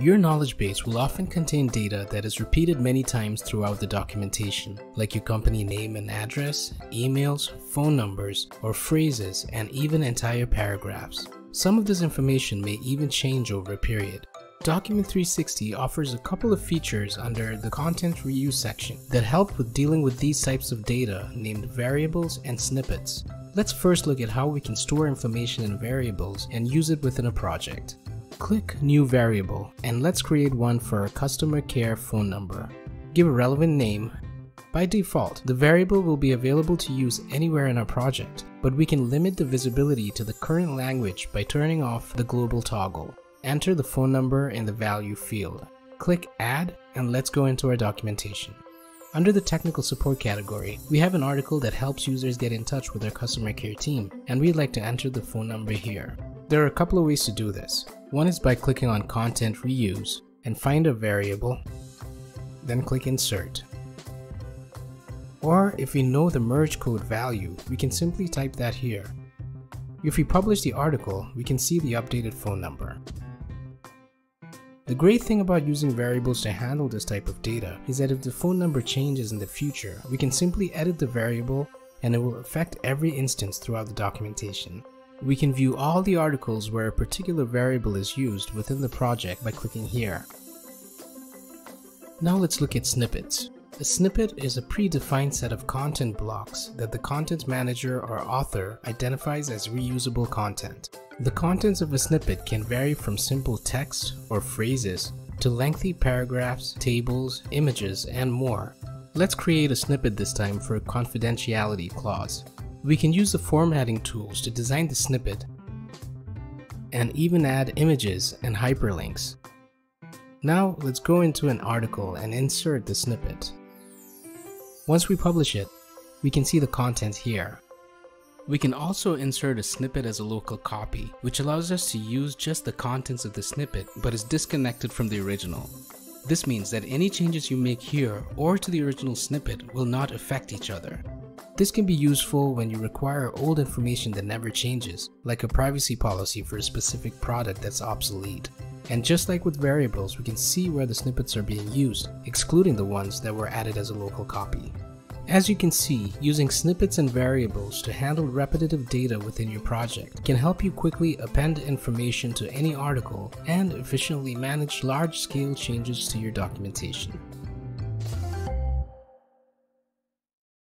Your knowledge base will often contain data that is repeated many times throughout the documentation, like your company name and address, emails, phone numbers, or phrases, and even entire paragraphs. Some of this information may even change over a period. Document360 offers a couple of features under the Content Reuse section that help with dealing with these types of data named variables and snippets. Let's first look at how we can store information in variables and use it within a project. Click New Variable and let's create one for a customer care phone number. Give a relevant name. By default, the variable will be available to use anywhere in our project, but we can limit the visibility to the current language by turning off the global toggle. Enter the phone number in the value field. Click Add and let's go into our documentation. Under the technical support category, we have an article that helps users get in touch with their customer care team, and we'd like to enter the phone number here. There are a couple of ways to do this. One is by clicking on Content Reuse and find a variable, then click Insert. Or if we know the merge code value, we can simply type that here. If we publish the article, we can see the updated phone number. The great thing about using variables to handle this type of data is that if the phone number changes in the future, we can simply edit the variable and it will affect every instance throughout the documentation. We can view all the articles where a particular variable is used within the project by clicking here. Now let's look at snippets. A snippet is a predefined set of content blocks that the content manager or author identifies as reusable content. The contents of a snippet can vary from simple text or phrases to lengthy paragraphs, tables, images, and more. Let's create a snippet this time for a confidentiality clause. We can use the formatting tools to design the snippet and even add images and hyperlinks. Now let's go into an article and insert the snippet. Once we publish it, we can see the content here. We can also insert a snippet as a local copy, which allows us to use just the contents of the snippet but is disconnected from the original. This means that any changes you make here or to the original snippet will not affect each other. This can be useful when you require old information that never changes, like a privacy policy for a specific product that's obsolete. And just like with variables, we can see where the snippets are being used, excluding the ones that were added as a local copy. As you can see, using snippets and variables to handle repetitive data within your project can help you quickly append information to any article and efficiently manage large-scale changes to your documentation.